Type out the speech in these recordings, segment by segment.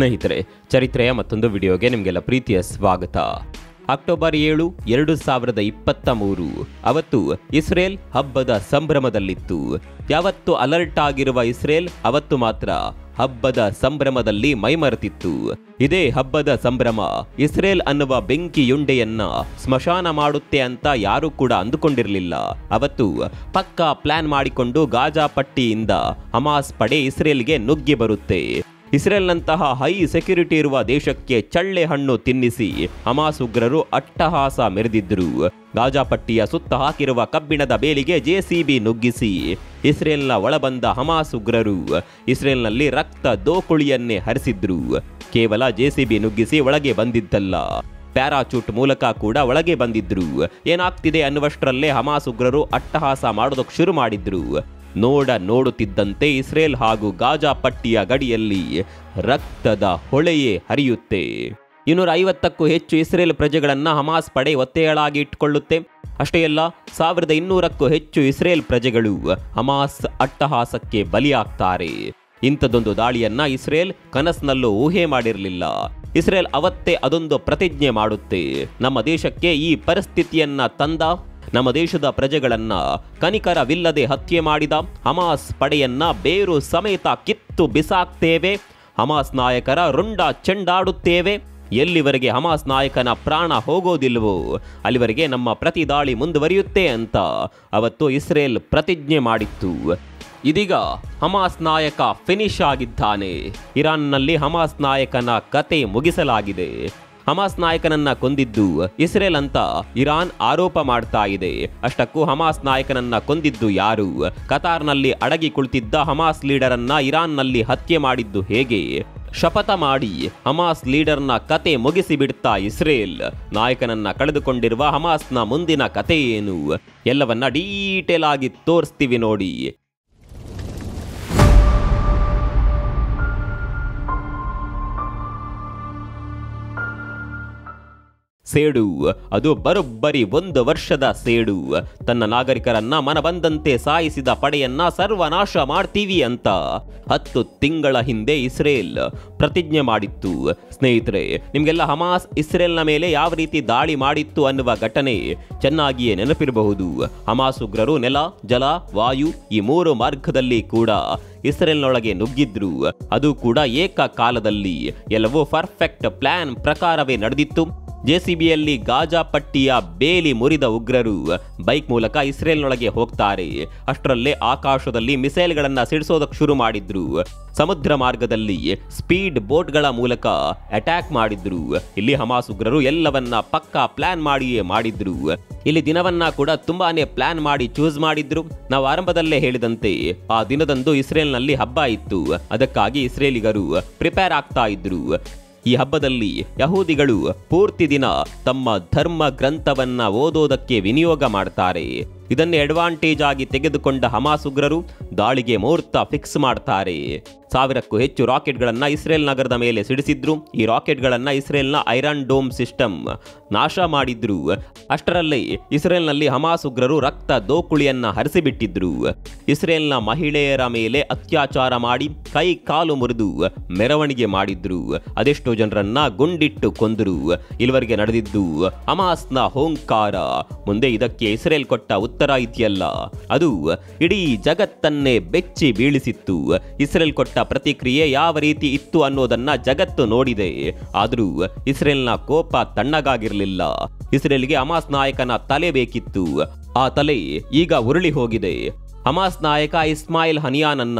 ಸ್ನೇಹಿತರೆ, ಚರಿತ್ರೆಯ ಮತ್ತೊಂದು ವಿಡಿಯೋಗೆ ನಿಮಗೆಲ್ಲ ಪ್ರೀತಿಯ ಸ್ವಾಗತ. ಅಕ್ಟೋಬರ್ ಏಳು, ಎರಡು ಸಾವಿರದ ಇಪ್ಪತ್ತ ಮೂರು. ಅವತ್ತು ಇಸ್ರೇಲ್ ಹಬ್ಬದ ಸಂಭ್ರಮದಲ್ಲಿತ್ತು. ಯಾವತ್ತು ಅಲರ್ಟ್ ಆಗಿರುವ ಇಸ್ರೇಲ್ ಅವತ್ತು ಮಾತ್ರ ಹಬ್ಬದ ಸಂಭ್ರಮದಲ್ಲಿ ಮೈಮರೆತಿತ್ತು. ಇದೇ ಹಬ್ಬದ ಸಂಭ್ರಮ ಇಸ್ರೇಲ್ ಅನ್ನುವ ಬೆಂಕಿಯುಂಡೆಯನ್ನ ಸ್ಮಶಾನ ಮಾಡುತ್ತೆ ಅಂತ ಯಾರೂ ಕೂಡ ಅಂದುಕೊಂಡಿರಲಿಲ್ಲ. ಅವತ್ತು ಪಕ್ಕಾ ಪ್ಲಾನ್ ಮಾಡಿಕೊಂಡು ಗಾಜಾ ಪಟ್ಟಿಯಿಂದ ಹಮಾಸ್ ಪಡೆ ಇಸ್ರೇಲ್ಗೆ ನುಗ್ಗಿ ಬರುತ್ತೆ. ಇಸ್ರೇಲ್ನಂತಹ ಹೈ ಸೆಕ್ಯುರಿಟಿ ಇರುವ ದೇಶಕ್ಕೆ ಚಳ್ಳೆ ಹಣ್ಣು ತಿನ್ನಿಸಿ ಹಮಾಸ್ ಉಗ್ರರು ಅಟ್ಟಹಾಸ ಮೆರೆದಿದ್ದರು. ಗಾಜಾಪಟ್ಟಿಯ ಸುತ್ತ ಹಾಕಿರುವ ಕಬ್ಬಿಣದ ಬೇಲಿಗೆ ಜೆಸಿಬಿ ನುಗ್ಗಿಸಿ ಇಸ್ರೇಲ್ನ ಒಳಬಂದ ಹಮಾಸ್ ಉಗ್ರರು ಇಸ್ರೇಲ್ನಲ್ಲಿ ರಕ್ತ ದೋಕುಳಿಯನ್ನೇ ಹರಿಸಿದ್ರು. ಕೇವಲ ಜೆಸಿಬಿ ನುಗ್ಗಿಸಿ ಒಳಗೆ ಬಂದಿದ್ದಲ್ಲ. ಪ್ಯಾರಾಚೂಟ್ ಮೂಲಕ ಕೂಡ ಒಳಗೆ ಬಂದಿದ್ರು. ಏನಾಗ್ತಿದೆ ಅನ್ನುವಷ್ಟರಲ್ಲೇ ಹಮಾಸ್ ಉಗ್ರರು ಅಟ್ಟಹಾಸ ಮಾಡೋದಕ್ಕೆ ಶುರು ಮಾಡಿದ್ರು. ನೋಡ ನೋಡುತ್ತಿದ್ದಂತೆ ಇಸ್ರೇಲ್ ಹಾಗೂ ಗಾಜಾ ಪಟ್ಟಿಯ ಗಡಿಯಲ್ಲಿ ರಕ್ತದ ಹೊಳೆಯೇ ಹರಿಯುತ್ತೆ. ಇನ್ನೂರ ಐವತ್ತಕ್ಕೂ ಹೆಚ್ಚು ಇಸ್ರೇಲ್ ಪ್ರಜೆಗಳನ್ನು ಹಮಾಸ್ ಪಡೆ ಒತ್ತೆಯಳಾಗಿ ಇಟ್ಟುಕೊಳ್ಳುತ್ತೆ. ಅಷ್ಟೇ ಅಲ್ಲ, ಸಾವಿರದ ಇನ್ನೂರಕ್ಕೂ ಹೆಚ್ಚು ಇಸ್ರೇಲ್ ಪ್ರಜೆಗಳು ಹಮಾಸ್ ಅಟ್ಟಹಾಸಕ್ಕೆ ಬಲಿಯಾಗ್ತಾರೆ. ಇಂಥದ್ದೊಂದು ದಾಳಿಯನ್ನ ಇಸ್ರೇಲ್ ಕನಸಿನಲ್ಲೂ ಊಹೆ ಮಾಡಿರಲಿಲ್ಲ. ಇಸ್ರೇಲ್ ಅವತ್ತೇ ಅದೊಂದು ಪ್ರತಿಜ್ಞೆ ಮಾಡುತ್ತೆ. ನಮ್ಮ ದೇಶಕ್ಕೆ ಈ ಪರಿಸ್ಥಿತಿಯನ್ನ ತಂದ ನಮ್ಮ ದೇಶದ ಪ್ರಜೆಗಳನ್ನ ಕನಿಕರವಿಲ್ಲದೆ ಹತ್ಯೆ ಮಾಡಿದ ಹಮಾಸ್ ಪಡೆಯನ್ನ ಬೇರು ಸಮೇತ ಕಿತ್ತು ಬಿಸಾಕ್ತೇವೆ. ಹಮಾಸ್ ನಾಯಕರ ರುಂಡ ಚೆಂಡಾಡುತ್ತೇವೆ. ಎಲ್ಲಿವರೆಗೆ ಹಮಾಸ್ ನಾಯಕನ ಪ್ರಾಣ ಹೋಗೋದಿಲ್ವೋ, ಅಲ್ಲಿವರೆಗೆ ನಮ್ಮ ಪ್ರತಿ ದಾಳಿ ಮುಂದುವರಿಯುತ್ತೆ ಅಂತ ಅವತ್ತು ಇಸ್ರೇಲ್ ಪ್ರತಿಜ್ಞೆ ಮಾಡಿತ್ತು. ಇದೀಗ ಹಮಾಸ್ ನಾಯಕ ಫಿನಿಶ್ ಆಗಿದ್ದಾನೆ. ಇರಾನ್ನಲ್ಲಿ ಹಮಾಸ್ ನಾಯಕನ ಕತೆ ಮುಗಿಸಲಾಗಿದೆ. ಹಮಾಸ್ ನಾಯಕನನ್ನ ಕೊಂದಿದ್ದು ಇಸ್ರೇಲ್ ಅಂತ ಇರಾನ್ ಆರೋಪ ಮಾಡ್ತಾ ಇದೆ. ಅಷ್ಟಕ್ಕೂ ಹಮಾಸ್ ನಾಯಕನನ್ನ ಕೊಂದಿದ್ದು ಯಾರು? ಕತಾರ್ನಲ್ಲಿ ಅಡಗಿ ಕುಳಿತಿದ್ದ ಹಮಾಸ್ ಲೀಡರನ್ನ ಇರಾನ್ನಲ್ಲಿ ಹತ್ಯೆ ಮಾಡಿದ್ದು ಹೇಗೆ? ಶಪಥ ಮಾಡಿ ಹಮಾಸ್ ಲೀಡರ್ನ ಕತೆ ಮುಗಿಸಿ ಬಿಡ್ತಾ ಇಸ್ರೇಲ್. ನಾಯಕನನ್ನ ಕಳೆದುಕೊಂಡಿರುವ ಹಮಾಸ್ನ ಮುಂದಿನ ಕತೆ ಏನು? ಎಲ್ಲವನ್ನ ಡೀಟೇಲ್ ಆಗಿ ತೋರಿಸ್ತೀವಿ ನೋಡಿ. ಸೇಡು. ಅದು ಬರೋಬ್ಬರಿ ಒಂದು ವರ್ಷದ ಸೇಡು. ತನ್ನ ನಾಗರಿಕರನ್ನ ಮನಬಂದಂತೆ ಸಾಯಿಸಿದ ಪಡೆಯನ್ನ ಸರ್ವನಾಶ ಮಾಡ್ತೀವಿ ಅಂತ. ಹತ್ತು ತಿಂಗಳ ಹಿಂದೆ ಇಸ್ರೇಲ್ ಪ್ರತಿಜ್ಞೆ ಮಾಡಿತ್ತು. ಸ್ನೇಹಿತರೆ, ನಿಮಗೆಲ್ಲ ಹಮಾಸ್ ಇಸ್ರೇಲ್ನ ಮೇಲೆ ಯಾವ ರೀತಿ ದಾಳಿ ಮಾಡಿತ್ತು ಅನ್ನುವ ಘಟನೆ ಚೆನ್ನಾಗಿಯೇ ನೆನಪಿರಬಹುದು. ಹಮಾಸ್ ಉಗ್ರರು ನೆಲ, ಜಲ, ವಾಯು ಈ ಮೂರು ಮಾರ್ಗದಲ್ಲಿ ಕೂಡ ಇಸ್ರೇಲ್ನೊಳಗೆ ನುಗ್ಗಿದ್ರು. ಅದು ಕೂಡ ಏಕಕಾಲದಲ್ಲಿ. ಎಲ್ಲವೂ ಪರ್ಫೆಕ್ಟ್ ಪ್ಲಾನ್ ಪ್ರಕಾರವೇ ನಡೆದಿತ್ತು. ಜೆಸಿಬಿಯಲ್ಲಿ ಗಾಜಾ ಪಟ್ಟಿಯ ಬೇಲಿ ಮುರಿದ ಉಗ್ರರು ಬೈಕ್ ಮೂಲಕ ಇಸ್ರೇಲ್ನೊಳಗೆ ಹೋಗ್ತಾರೆ. ಅಷ್ಟರಲ್ಲೇ ಆಕಾಶದಲ್ಲಿ ಮಿಸೈಲ್ಗಳನ್ನು ಸಿಡಿಸೋದಕ್ಕೆ ಶುರು ಮಾಡಿದ್ರು. ಸಮುದ್ರ ಮಾರ್ಗದಲ್ಲಿ ಸ್ಪೀಡ್ ಬೋಟ್ಗಳ ಮೂಲಕ ಅಟ್ಯಾಕ್ ಮಾಡಿದ್ರು. ಇಲ್ಲಿ ಹಮಾಸ್ ಉಗ್ರರು ಎಲ್ಲವನ್ನ ಪಕ್ಕಾ ಪ್ಲಾನ್ ಮಾಡಿಯೇ ಮಾಡಿದ್ರು. ಇಲ್ಲಿ ದಿನವನ್ನ ಕೂಡ ತುಂಬಾನೇ ಪ್ಲಾನ್ ಮಾಡಿ ಚೂಸ್ ಮಾಡಿದ್ರು. ನಾವು ಆರಂಭದಲ್ಲೇ ಹೇಳಿದಂತೆ ಆ ದಿನದಂದು ಇಸ್ರೇಲ್ನಲ್ಲಿ ಹಬ್ಬ ಇತ್ತು. ಅದಕ್ಕಾಗಿ ಇಸ್ರೇಲಿಗರು ಪ್ರಿಪೇರ್ ಆಗ್ತಾ ಇದ್ರು. ಈ ಹಬ್ಬದಲ್ಲಿ ಯಹೂದಿಗಳು ಪೂರ್ತಿ ದಿನ ತಮ್ಮ ಧರ್ಮ ಗ್ರಂಥವನ್ನ ಓದೋದಕ್ಕೆ ವಿನಿಯೋಗ ಮಾಡ್ತಾರೆ. ಇದನ್ನು ಅಡ್ವಾಂಟೇಜ್ ಆಗಿ ತೆಗೆದುಕೊಂಡ ಹಮಾಸ್ ಉಗ್ರರು ದಾಳಿಗೆ ಮುಹೂರ್ತ ಫಿಕ್ಸ್ ಮಾಡ್ತಾರೆ. ಸಾವಿರಕ್ಕೂ ಹೆಚ್ಚು ರಾಕೆಟ್ಗಳನ್ನು ಇಸ್ರೇಲ್ ನಗರದ ಮೇಲೆ ಸಿಡಿಸಿದ್ರು. ಈ ರಾಕೆಟ್ಗಳನ್ನು ಇಸ್ರೇಲ್ನ ಐರನ್ ಡೋಮ್ ಸಿಸ್ಟಮ್ ನಾಶ ಮಾಡಿದ್ರು. ಅಷ್ಟರಲ್ಲೇ ಇಸ್ರೇಲ್ನಲ್ಲಿ ಹಮಾಸ್ ಉಗ್ರರು ರಕ್ತ ದೋಕುಳಿಯನ್ನು ಹರಿಸಿಬಿಟ್ಟಿದ್ರು. ಇಸ್ರೇಲ್ನ ಮಹಿಳೆಯರ ಮೇಲೆ ಅತ್ಯಾಚಾರ ಮಾಡಿ ಕೈ ಕಾಲು ಮುರಿದು ಮೆರವಣಿಗೆ ಮಾಡಿದ್ರು. ಅದೆಷ್ಟೋ ಜನರನ್ನ ಗುಂಡಿಟ್ಟು ಕೊಂದರು. ಇಲ್ಲಿವರೆಗೆ ನಡೆದಿದ್ದು ಹಮಾಸ್ನ ಹೋಂಕಾರ. ಮುಂದೆ ಇದಕ್ಕೆ ಇಸ್ರೇಲ್ ಕೊಟ್ಟ ಉತ್ತರ ಇದೆಯಲ್ಲ. ಅದು ಇಡೀ ಜಗತ್ತನ್ನೇ ಬೆಚ್ಚಿ ಬೀಳಿಸಿತ್ತು. ಇಸ್ರೇಲ್ ಕೊಟ್ಟ ಪ್ರತಿಕ್ರಿಯೆ ಯಾವ ರೀತಿ ಇತ್ತು ಅನ್ನೋದನ್ನ ಜಗತ್ತು ನೋಡಿದೆ. ಆದರೂ ಇಸ್ರೇಲ್ನ ಕೋಪ ತಣ್ಣಗಾಗಿರಲಿಲ್ಲ. ಇಸ್ರೇಲ್ಗೆ ಹಮಾಸ್ ನಾಯಕನ ತಲೆ ಬೇಕಿತ್ತು. ಆ ತಲೆ ಈಗ ಉರುಳಿ ಹೋಗಿದೆ. ಹಮಾಸ್ ನಾಯಕ ಇಸ್ಮಾಯಿಲ್ ಹನಿಯಾನನ್ನ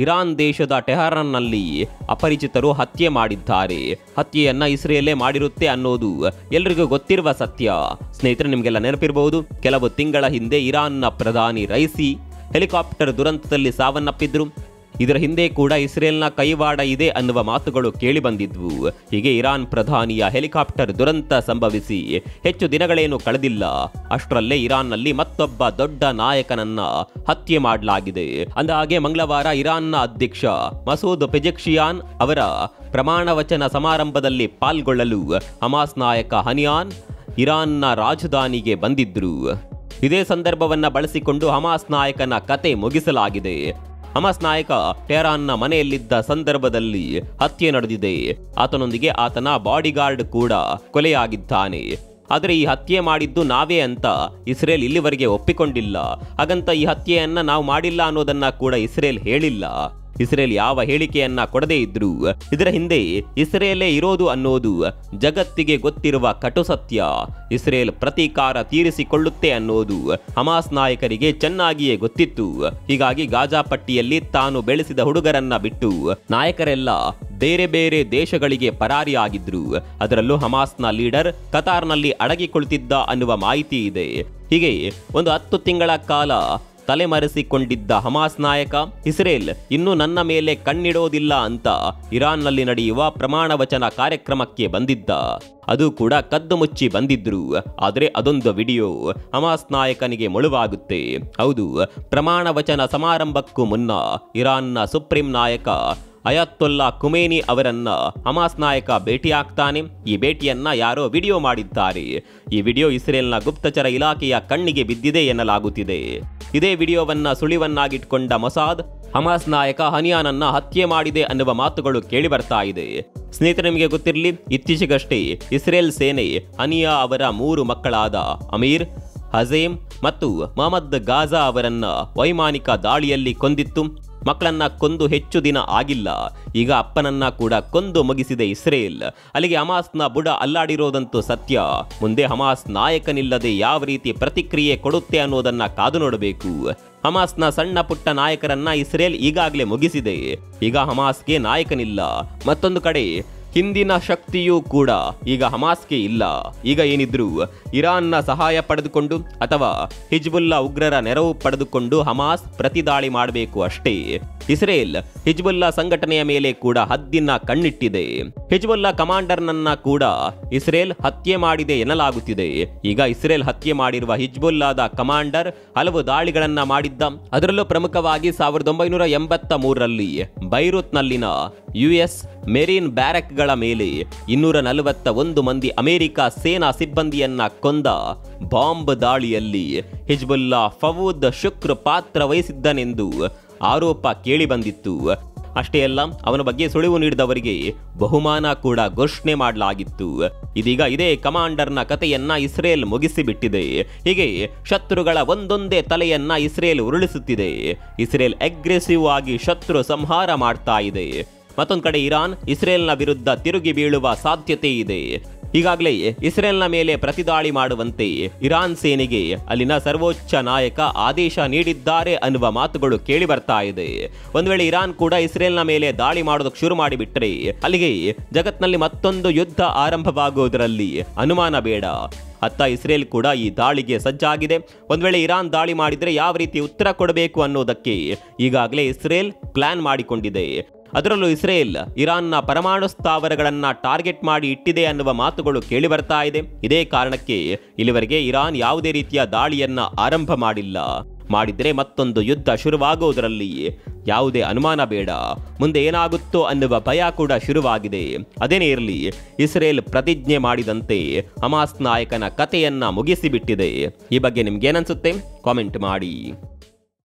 ಇರಾನ್ ದೇಶದ ಟೆಹರನ್ನಲ್ಲಿ ಅಪರಿಚಿತರು ಹತ್ಯೆ ಮಾಡಿದ್ದಾರೆ. ಹತ್ಯೆಯನ್ನ ಇಸ್ರೇಲೇ ಮಾಡಿರುತ್ತೆ ಅನ್ನೋದು ಎಲ್ರಿಗೂ ಗೊತ್ತಿರುವ ಸತ್ಯ. ಸ್ನೇಹಿತರೆ, ನಿಮಗೆಲ್ಲ ನೆನಪಿರಬಹುದು ಕೆಲವು ತಿಂಗಳ ಹಿಂದೆ ಇರಾನ್ನ ಪ್ರಧಾನಿ ರೈಸಿ ಹೆಲಿಕಾಪ್ಟರ್ ದುರಂತದಲ್ಲಿ ಸಾವನ್ನಪ್ಪಿದ್ರು. ಇದರ ಹಿಂದೆ ಕೂಡ ಇಸ್ರೇಲ್ನ ಕೈವಾಡ ಇದೆ ಅನ್ನುವ ಮಾತುಗಳು ಕೇಳಿಬಂದಿದ್ವು ಹೀಗೆ ಇರಾನ್ ಪ್ರಧಾನಿಯ ಹೆಲಿಕಾಪ್ಟರ್ ದುರಂತ ಸಂಭವಿಸಿ ಹೆಚ್ಚು ದಿನಗಳೇನು ಕಳೆದಿಲ್ಲ. ಅಷ್ಟರಲ್ಲೇ ಇರಾನ್ನಲ್ಲಿ ಮತ್ತೊಬ್ಬ ದೊಡ್ಡ ನಾಯಕನನ್ನ ಹತ್ಯೆ ಮಾಡಲಾಗಿದೆ. ಅಂದಹಾಗೆ ಮಂಗಳವಾರ ಇರಾನ್ನ ಅಧ್ಯಕ್ಷ ಮಸೂದ್ ಪೆಜೆಕ್ಷಿಯಾನ್ ಅವರ ಪ್ರಮಾಣ ವಚನ ಸಮಾರಂಭದಲ್ಲಿ ಪಾಲ್ಗೊಳ್ಳಲು ಹಮಾಸ್ ನಾಯಕ ಹನಿಯಾನ್ ಇರಾನ್ನ ರಾಜಧಾನಿಗೆ ಬಂದಿದ್ರು. ಇದೇ ಸಂದರ್ಭವನ್ನ ಬಳಸಿಕೊಂಡು ಹಮಾಸ್ ನಾಯಕನ ಕತೆ ಮುಗಿಸಲಾಗಿದೆ. ಹಮಾಸ್ ನಾಯಕ ಟೆಹರಾನ್ನ ಮನೆಯಲ್ಲಿದ್ದ ಸಂದರ್ಭದಲ್ಲಿ ಹತ್ಯೆ ನಡೆದಿದೆ. ಆತನೊಂದಿಗೆ ಆತನ ಬಾಡಿಗಾರ್ಡ್ ಕೂಡ ಕೊಲೆಯಾಗಿದ್ದಾನೆ. ಆದರೆ ಈ ಹತ್ಯೆ ಮಾಡಿದ್ದು ನಾವೇ ಅಂತ ಇಸ್ರೇಲ್ ಇಲ್ಲಿವರೆಗೆ ಒಪ್ಪಿಕೊಂಡಿಲ್ಲ. ಹಾಗಂತ ಈ ಹತ್ಯೆಯನ್ನ ನಾವು ಮಾಡಿಲ್ಲ ಅನ್ನೋದನ್ನ ಕೂಡ ಇಸ್ರೇಲ್ ಹೇಳಿಲ್ಲ. ಇಸ್ರೇಲ್ ಯಾವ ಹೇಳಿಕೆಯನ್ನ ಕೊಡದೇ ಇದ್ರು ಇದರ ಹಿಂದೆ ಇಸ್ರೇಲೇ ಇರೋದು ಅನ್ನೋದು ಜಗತ್ತಿಗೆ ಗೊತ್ತಿರುವ ಕಟು ಸತ್ಯ. ಇಸ್ರೇಲ್ ಪ್ರತೀಕಾರ ತೀರಿಸಿಕೊಳ್ಳುತ್ತೆ ಅನ್ನೋದು ಹಮಾಸ್ ನಾಯಕರಿಗೆ ಚೆನ್ನಾಗಿಯೇ ಗೊತ್ತಿತ್ತು. ಹೀಗಾಗಿ ಗಾಜಾ ಪಟ್ಟಿಯಲ್ಲಿ ತಾನು ಬೆಳೆಸಿದ ಹುಡುಗರನ್ನ ಬಿಟ್ಟು ನಾಯಕರೆಲ್ಲ ಬೇರೆ ಬೇರೆ ದೇಶಗಳಿಗೆ ಪರಾರಿಯಾಗಿದ್ರು. ಅದರಲ್ಲೂ ಹಮಾಸ್ನ ಲೀಡರ್ ಕತಾರ್ನಲ್ಲಿ ಅಡಗಿಕೊಳ್ತಿದ್ದ ಅನ್ನುವ ಮಾಹಿತಿ ಇದೆ. ಹೀಗೆ ಒಂದು ಹತ್ತು ತಿಂಗಳ ಕಾಲ ತಲೆಮರೆಸಿಕೊಂಡಿದ್ದ ಹಮಾಸ್ ನಾಯಕ, ಇಸ್ರೇಲ್, ಇನ್ನು ನನ್ನ ಮೇಲೆ ಕಣ್ಣಿಡೋದಿಲ್ಲ ಅಂತ ಇರಾನ್ನಲ್ಲಿ ನಡೆಯುವ ಪ್ರಮಾಣ ವಚನ ಕಾರ್ಯಕ್ರಮಕ್ಕೆ ಬಂದಿದ್ದ. ಅದು ಕೂಡ ಕದ್ದು ಮುಚ್ಚಿ ಬಂದಿದ್ರು. ಆದರೆ ಅದೊಂದು ವಿಡಿಯೋ. ಹಮಾಸ್ ನಾಯಕನಿಗೆ ಮುಳುವಾಗುತ್ತೆ. ಹೌದು ಪ್ರಮಾಣ ವಚನ ಸಮಾರಂಭಕ್ಕೂ ಮುನ್ನ ಇರಾನ್ನ ಸುಪ್ರೀಂ ನಾಯಕ ಅಯತ್ತೊಲ್ಲಾ ಕುಮೇನಿ ಅವರನ್ನ ಹಮಾಸ್ ನಾಯಕ ಭೇಟಿಯಾಗ್ತಾನೆ. ಈ ಭೇಟಿಯನ್ನ ಯಾರೋ ವಿಡಿಯೋ ಮಾಡಿದ್ದಾರೆ. ಈ ವಿಡಿಯೋ ಇಸ್ರೇಲ್ನ ಗುಪ್ತಚರ ಇಲಾಖೆಯ ಕಣ್ಣಿಗೆ ಬಿದ್ದಿದೆ ಎನ್ನಲಾಗುತ್ತಿದೆ. ಇದೇ ವಿಡಿಯೋವನ್ನ ಸುಳಿವನ್ನಾಗಿಟ್ಕೊಂಡ ಮೊಸಾದ್, ಹಮಾಸ್ ನಾಯಕ ಹನಿಯಾನನ್ನ ಹತ್ಯೆ ಮಾಡಿದೆ ಅನ್ನುವ ಮಾತುಗಳು ಕೇಳಿ ಬರ್ತಾ ಇದೆ. ಸ್ನೇಹಿತರೆ, ನಿಮಗೆ ಗೊತ್ತಿರಲಿ, ಇತ್ತೀಚೆಗಷ್ಟೇ ಇಸ್ರೇಲ್ ಸೇನೆ ಹನಿಯಾ ಅವರ ಮೂರು ಮಕ್ಕಳಾದ ಅಮೀರ್, ಹಜೇಮ್ ಮತ್ತು ಮೊಹಮ್ಮದ್ ಗಾಜಾ ಅವರನ್ನ ವೈಮಾನಿಕ ದಾಳಿಯಲ್ಲಿ ಕೊಂದಿತ್ತು. ಮಕ್ಕಳನ್ನ ಕೊಂದು ಹೆಚ್ಚು ದಿನ ಆಗಿಲ್ಲ. ಈಗ ಅಪ್ಪನನ್ನ ಕೂಡ ಕೊಂದು ಮುಗಿಸಿದೆ ಇಸ್ರೇಲ್. ಅಲ್ಲಿಗೆ ಹಮಾಸ್ನ ಬುಡ ಅಲ್ಲಾಡಿರೋದಂತೂ ಸತ್ಯ. ಮುಂದೆ ಹಮಾಸ್ ನಾಯಕನಿಲ್ಲದೆ ಯಾವ ರೀತಿ ಪ್ರತಿಕ್ರಿಯೆ ಕೊಡುತ್ತೆ ಅನ್ನೋದನ್ನ ಕಾದು ನೋಡಬೇಕು. ಹಮಾಸ್ನ ಸಣ್ಣ ಪುಟ್ಟ ನಾಯಕರನ್ನ ಇಸ್ರೇಲ್ ಈಗಾಗಲೇ ಮುಗಿಸಿದೆ. ಈಗ ಹಮಾಸ್ಗೆ ನಾಯಕನಿಲ್ಲ. ಮತ್ತೊಂದು ಕಡೆ ಹಿಂದಿನ ಶಕ್ತಿಯೂ ಕೂಡ ಈಗ ಹಮಾಸ್ಗೆ ಇಲ್ಲ. ಈಗ ಏನಿದ್ರು ಇರಾನ್ನ ಸಹಾಯ ಪಡೆದುಕೊಂಡು ಅಥವಾ ಹಿಜ್ಬುಲ್ಲಾ ಉಗ್ರರ ನೆರವು ಪಡೆದುಕೊಂಡು ಹಮಾಸ್ ಪ್ರತಿದಾಳಿ ಮಾಡಬೇಕು ಅಷ್ಟೇ. ಇಸ್ರೇಲ್ ಹಿಜ್ಬುಲ್ಲಾ ಸಂಘಟನೆಯ ಮೇಲೆ ಕೂಡ ಹದ್ದಿನ ಕಣ್ಣಿಟ್ಟಿದೆ. ಹಿಜ್ಬುಲ್ಲಾ ಕಮಾಂಡರ್ನನ್ನ ಕೂಡ ಇಸ್ರೇಲ್ ಹತ್ಯೆ ಮಾಡಿದೆ ಎನ್ನಲಾಗುತ್ತಿದೆ. ಈಗ ಇಸ್ರೇಲ್ ಹತ್ಯೆ ಮಾಡಿರುವ ಹಿಜ್ಬುಲ್ಲಾದ ಕಮಾಂಡರ್ ಹಲವು ದಾಳಿಗಳನ್ನ ಮಾಡಿದ್ದ. ಅದರಲ್ಲೂ ಪ್ರಮುಖವಾಗಿ ಸಾವಿರದ ಒಂಬೈನೂರ ಎಂಬತ್ತ ಮೂರರಲ್ಲಿ ಬೈರೂತ್ನಲ್ಲಿನ ಯುಎಸ್ ಮೆರೀನ್ ಬ್ಯಾರಕ್ಗಳ ಮೇಲೆ ಇನ್ನೂರ ನಲವತ್ತ ಒಂದು ಮಂದಿ ಅಮೆರಿಕ ಸೇನಾ ಸಿಬ್ಬಂದಿಯನ್ನ ಕೊಂದ ಬಾಂಬ್ ದಾಳಿಯಲ್ಲಿ ಹಿಜ್ಬುಲ್ಲಾ ಫವೂದ್ ಶುಕ್ರ್ ಪಾತ್ರ ವಹಿಸಿದ್ದನೆಂದು ಆರೋಪ ಕೇಳಿಬಂದಿತ್ತು ಅಷ್ಟೇ ಅಲ್ಲ, ಅವನ ಬಗ್ಗೆ ಸುಳಿವು ನೀಡಿದವರಿಗೆ ಬಹುಮಾನ ಕೂಡ ಘೋಷಣೆ ಮಾಡಲಾಗಿತ್ತು. ಇದೀಗ ಇದೇ ಕಮಾಂಡರ್ನ ಕಥೆಯನ್ನ ಇಸ್ರೇಲ್ ಮುಗಿಸಿಬಿಟ್ಟಿದೆ. ಹೀಗೆ ಶತ್ರುಗಳ ಒಂದೊಂದೇ ತಲೆಯನ್ನ ಇಸ್ರೇಲ್ ಉರುಳಿಸುತ್ತಿದೆ. ಇಸ್ರೇಲ್ ಅಗ್ರೆಸಿವ್ ಆಗಿ ಶತ್ರು ಸಂಹಾರ ಮಾಡ್ತಾ ಇದೆ. ಮತ್ತೊಂದು ಕಡೆ ಇರಾನ್, ಇಸ್ರೇಲ್ನ ವಿರುದ್ಧ ತಿರುಗಿ ಬೀಳುವ ಸಾಧ್ಯತೆ ಇದೆ. ಈಗಾಗಲೇ ಇಸ್ರೇಲ್ನ ಮೇಲೆ ಪ್ರತಿದಾಳಿ ಮಾಡುವಂತೆ ಇರಾನ್ ಸೇನೆಗೆ ಅಲ್ಲಿನ ಸರ್ವೋಚ್ಚ ನಾಯಕ ಆದೇಶ ನೀಡಿದ್ದಾರೆ ಅನ್ನುವ ಮಾತುಗಳು ಕೇಳಿ ಬರ್ತಾ ಇದೆ. ಒಂದು ವೇಳೆ ಇರಾನ್ ಕೂಡ ಇಸ್ರೇಲ್ನ ಮೇಲೆ ದಾಳಿ ಮಾಡೋದಕ್ಕೆ ಶುರು ಮಾಡಿಬಿಟ್ರೆ ಅಲ್ಲಿಗೆ ಜಗತ್ನಲ್ಲಿ ಮತ್ತೊಂದು ಯುದ್ಧ ಆರಂಭವಾಗುವುದರಲ್ಲಿ ಅನುಮಾನ ಬೇಡ. ಅತ್ತ ಇಸ್ರೇಲ್ ಕೂಡ ಈ ದಾಳಿಗೆ ಸಜ್ಜಾಗಿದೆ. ಒಂದು ವೇಳೆ ಇರಾನ್ ದಾಳಿ ಮಾಡಿದರೆ ಯಾವ ರೀತಿ ಉತ್ತರ ಕೊಡಬೇಕು ಅನ್ನೋದಕ್ಕೆ ಈಗಾಗಲೇ ಇಸ್ರೇಲ್ ಪ್ಲಾನ್ ಮಾಡಿಕೊಂಡಿದೆ. ಅದರಲ್ಲೂ ಇಸ್ರೇಲ್ ಇರಾನ್ನ ಪರಮಾಣು ಸ್ಥಾವರಗಳನ್ನು ಟಾರ್ಗೆಟ್ ಮಾಡಿ ಇಟ್ಟಿದೆ ಅನ್ನುವ ಮಾತುಗಳು ಕೇಳಿ ಬರ್ತಾ ಇದೆ. ಇದೇ ಕಾರಣಕ್ಕೆ ಇಲ್ಲಿವರೆಗೆ ಇರಾನ್ ಯಾವುದೇ ರೀತಿಯ ದಾಳಿಯನ್ನ ಆರಂಭ ಮಾಡಿಲ್ಲ. ಮಾಡಿದ್ರೆ ಮತ್ತೊಂದು ಯುದ್ಧ ಶುರುವಾಗುವುದರಲ್ಲಿ ಯಾವುದೇ ಅನುಮಾನ ಬೇಡ. ಮುಂದೆ ಏನಾಗುತ್ತೋ ಅನ್ನುವ ಭಯ ಕೂಡ ಶುರುವಾಗಿದೆ. ಅದೇನೇ ಇರಲಿ, ಇಸ್ರೇಲ್ ಪ್ರತಿಜ್ಞೆ ಮಾಡಿದಂತೆ ಹಮಾಸ್ ನಾಯಕನ ಕಥೆಯನ್ನ ಮುಗಿಸಿಬಿಟ್ಟಿದೆ. ಈ ಬಗ್ಗೆ ನಿಮ್ಗೇನನ್ಸುತ್ತೆ ಕಾಮೆಂಟ್ ಮಾಡಿ.